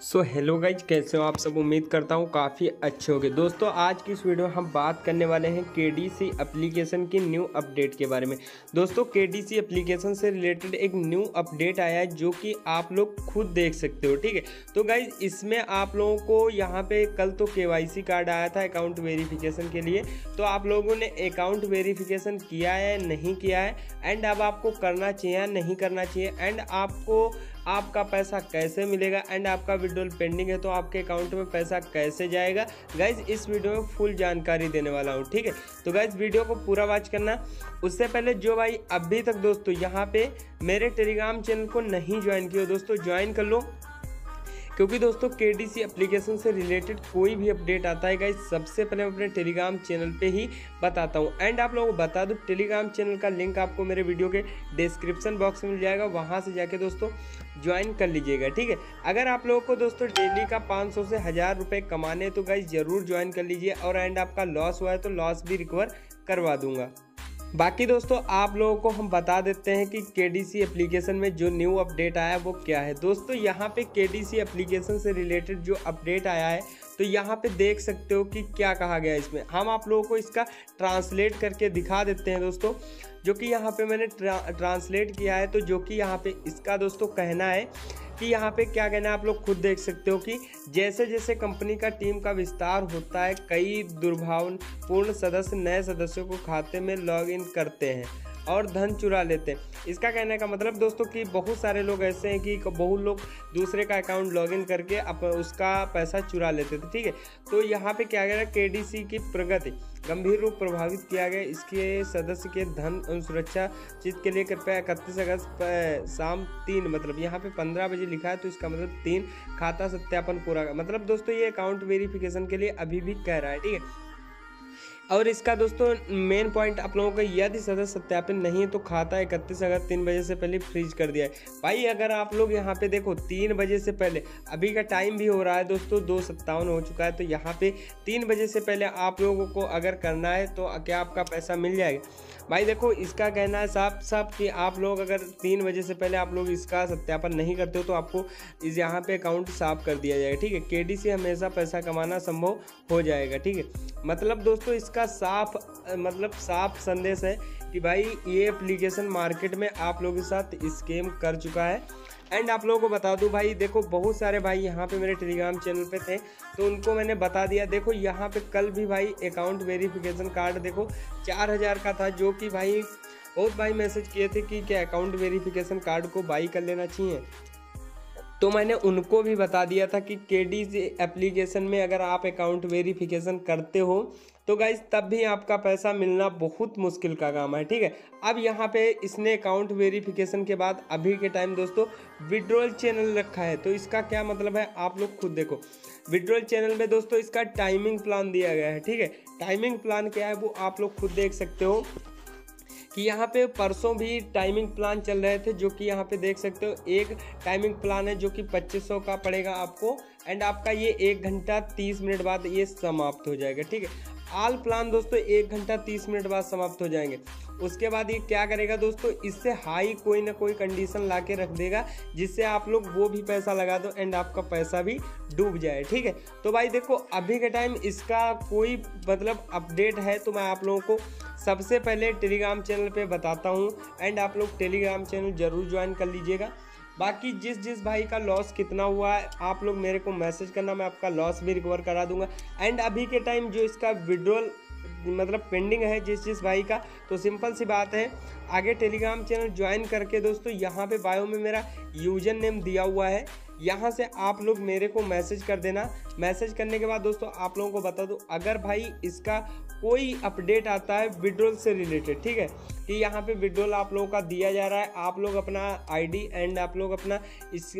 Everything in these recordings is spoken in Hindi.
सो हेलो गाइज़ कैसे हो आप सब? उम्मीद करता हूँ काफ़ी अच्छे होंगे। दोस्तों, आज की इस वीडियो में हम बात करने वाले हैं के डी सी एप्लीकेशन की न्यू अपडेट के बारे में। दोस्तों के डी सी एप्लीकेशन से रिलेटेड एक न्यू अपडेट आया है जो कि आप लोग खुद देख सकते हो, ठीक है? तो गाइज़ इसमें आप लोगों को यहाँ पे कल तो के वाई सी कार्ड आया था अकाउंट वेरीफिकेशन के लिए। तो आप लोगों ने अकाउंट वेरीफिकेशन किया है, नहीं किया है? एंड अब आपको करना चाहिए नहीं करना चाहिए? एंड आपको आपका पैसा कैसे मिलेगा एंड आपका विड्रॉल पेंडिंग है तो आपके अकाउंट में पैसा कैसे जाएगा? गाइज़ इस वीडियो में फुल जानकारी देने वाला हूँ, ठीक है? तो गाइज़ वीडियो को पूरा वॉच करना। उससे पहले जो भाई अभी तक दोस्तों यहाँ पे मेरे टेलीग्राम चैनल को नहीं ज्वाइन किया दोस्तों ज्वाइन कर लो। क्योंकि दोस्तों के डी सी एप्लीकेशन से रिलेटेड कोई भी अपडेट आता है गाइज़ सबसे पहले मैं अपने टेलीग्राम चैनल पे ही बताता हूँ। एंड आप लोगों को बता दूँ टेलीग्राम चैनल का लिंक आपको मेरे वीडियो के डिस्क्रिप्शन बॉक्स में मिल जाएगा, वहाँ से जाके दोस्तों ज्वाइन कर लीजिएगा, ठीक है? अगर आप लोगों को दोस्तों डेली का 500 से हज़ार रुपये कमाने तो गाइज़ ज़रूर ज्वाइन कर लीजिए और एंड आपका लॉस हुआ है तो लॉस भी रिकवर करवा दूँगा। बाकी दोस्तों, आप लोगों को हम बता देते हैं कि के डी सी एप्लीकेशन में जो न्यू अपडेट आया है, वो क्या है? दोस्तों, यहाँ पे के डी सी एप्लीकेशन से रिलेटेड जो अपडेट आया है तो यहाँ पे देख सकते हो कि क्या कहा गया इसमें। हम आप लोगों को इसका ट्रांसलेट करके दिखा देते हैं दोस्तों जो कि यहाँ पे मैंने ट्रा, ट्रांसलेट किया है तो जो कि यहाँ पे इसका दोस्तों कहना है कि यहाँ पे क्या कहना है आप लोग खुद देख सकते हो कि जैसे जैसे कंपनी का टीम का विस्तार होता है कई दुर्भावनपूर्ण सदस्य नए सदस्यों को खाते में लॉग इन करते हैं। और धन चुरा लेते हैं। इसका कहने का मतलब दोस्तों कि बहुत सारे लोग ऐसे हैं कि बहुत लोग दूसरे का अकाउंट लॉगिन करके अप, उसका पैसा चुरा लेते थे, ठीक है? तो यहाँ पे क्या गया के डी की प्रगति गंभीर रूप प्रभावित किया गया। इसके सदस्य के धन सुरक्षा चीज़ के लिए कृपया इकतीस अगस्त शाम तीन मतलब यहाँ पे पंद्रह बजे लिखा है तो इसका मतलब तीन खाता सत्यापन पूरा। मतलब दोस्तों ये अकाउंट वेरिफिकेशन के लिए अभी भी कह रहा है, ठीक है? और इसका दोस्तों मेन पॉइंट आप लोगों का यदि सदस्य सत्यापन नहीं है तो खाता इकतीस अगस्त तीन बजे से पहले फ्रीज कर दिया है। भाई, अगर आप लोग यहाँ पे देखो, तीन बजे से पहले, अभी का टाइम भी हो रहा है दोस्तों, दो सत्तावन हो चुका है तो यहाँ पे तीन बजे से पहले आप लोगों को अगर करना है तो क्या आपका पैसा मिल जाएगा? भाई, देखो, इसका कहना है साफ़ साफ़ कि आप लोग अगर तीन बजे से पहले आप लोग इसका सत्यापन नहीं करते हो तो आपको इस यहाँ पे अकाउंट साफ़ कर दिया जाएगा, ठीक है? के हमेशा पैसा कमाना संभव हो जाएगा, ठीक है? मतलब दोस्तों, इसका साफ़ मतलब साफ़ संदेश है कि भाई, ये एप्लीकेशन मार्केट में आप लोगों के साथ स्केम कर चुका है। एंड आप लोगों को बता दूँ भाई, देखो, बहुत सारे भाई यहाँ पे मेरे टेलीग्राम चैनल पे थे तो उनको मैंने बता दिया, देखो, यहाँ पे कल भी भाई अकाउंट वेरिफिकेशन कार्ड देखो, चार हज़ार का था, जो कि भाई, बहुत भाई मैसेज किए थे कि क्या अकाउंट वेरिफिकेशन कार्ड को बाई कर लेना चाहिए। तो मैंने उनको भी बता दिया था कि के डी एप्लीकेशन में अगर आप अकाउंट वेरिफिकेशन करते हो तो गाइज़ तब भी आपका पैसा मिलना बहुत मुश्किल का काम है, ठीक है? अब यहाँ पे इसने अकाउंट वेरिफिकेशन के बाद, अभी के टाइम दोस्तों विड्रॉल चैनल रखा है। तो इसका क्या मतलब है? आप लोग खुद देखो। विड्रॉल चैनल में दोस्तों, इसका टाइमिंग प्लान दिया गया है, ठीक है? टाइमिंग प्लान क्या है वो आप लोग खुद देख सकते हो। कि यहाँ पे परसों भी टाइमिंग प्लान चल रहे थे, जो कि यहाँ पे देख सकते हो, एक टाइमिंग प्लान है जो कि 2500 का पड़ेगा आपको एंड आपका ये एक घंटा तीस मिनट बाद ये समाप्त हो जाएगा, ठीक है? आल प्लान दोस्तों, एक घंटा तीस मिनट बाद समाप्त हो जाएँगे। उसके बाद ये क्या करेगा दोस्तों, इससे हाई कोई ना कोई कंडीशन ला के रख देगा, जिससे आप लोग वो भी पैसा लगा दो एंड आपका पैसा भी डूब जाए, ठीक है? तो भाई देखो, अभी के टाइम इसका कोई मतलब अपडेट है तो मैं आप लोगों को सबसे पहले टेलीग्राम चैनल पे बताता हूँ एंड आप लोग टेलीग्राम चैनल ज़रूर ज्वाइन कर लीजिएगा। बाकी जिस जिस भाई का लॉस कितना हुआ है आप लोग मेरे को मैसेज करना, मैं आपका लॉस भी रिकवर करा दूँगा। एंड अभी के टाइम जो इसका विड्रॉल मतलब पेंडिंग है जिस जिस भाई का तो सिंपल सी बात है, आगे टेलीग्राम चैनल ज्वाइन करके दोस्तों, यहाँ पे बायो में मेरा यूज़र नेम दिया हुआ है। यहाँ से आप लोग मेरे को मैसेज कर देना। मैसेज करने के बाद दोस्तों, आप लोगों को बता दो, अगर भाई इसका कोई अपडेट आता है विड्रोल से रिलेटेड ठीक है? कि यहाँ पे विड्रोल आप लोगों का दिया जा रहा है, आप लोग अपना आईडी एंड आप लोग अपना इस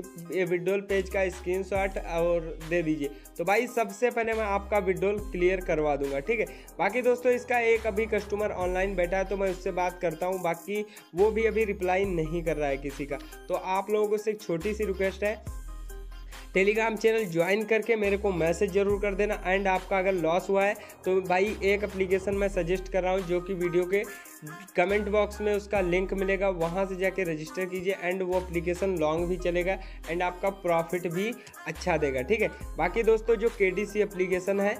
विड्रोल पेज का स्क्रीनशॉट और दे दीजिए। तो भाई सबसे पहले मैं आपका विड्रोल क्लियर करवा दूँगा, ठीक है? बाकी दोस्तों, इसका एक अभी कस्टमर ऑनलाइन बैठा है तो मैं उससे बात करता हूँ। बाकी वो भी अभी रिप्लाई नहीं कर रहा है किसी का। तो आप लोगों से एक छोटी सी रिक्वेस्ट है टेलीग्राम चैनल ज्वाइन करके मेरे को मैसेज ज़रूर कर देना। एंड आपका अगर लॉस हुआ है तो भाई एक अप्लीकेशन मैं सजेस्ट कर रहा हूँ, जो कि वीडियो के कमेंट बॉक्स में उसका लिंक मिलेगा, वहाँ से जाके रजिस्टर कीजिए एंड वो एप्लीकेशन लॉन्ग भी चलेगा एंड आपका प्रॉफिट भी अच्छा देगा, ठीक है? बाकी दोस्तों, जो के एप्लीकेशन है,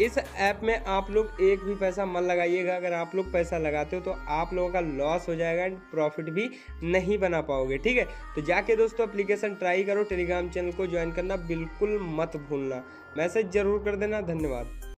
इस ऐप में आप लोग एक भी पैसा मत लगाइएगा। अगर आप लोग पैसा लगाते हो तो आप लोगों का लॉस हो जाएगा एंड प्रॉफिट भी नहीं बना पाओगे, ठीक है? तो जाके दोस्तों एप्लीकेशन ट्राई करो टेलीग्राम चैनल को ज्वाइन करना, बिल्कुल मत भूलना। मैसेज ज़रूर कर देना, धन्यवाद।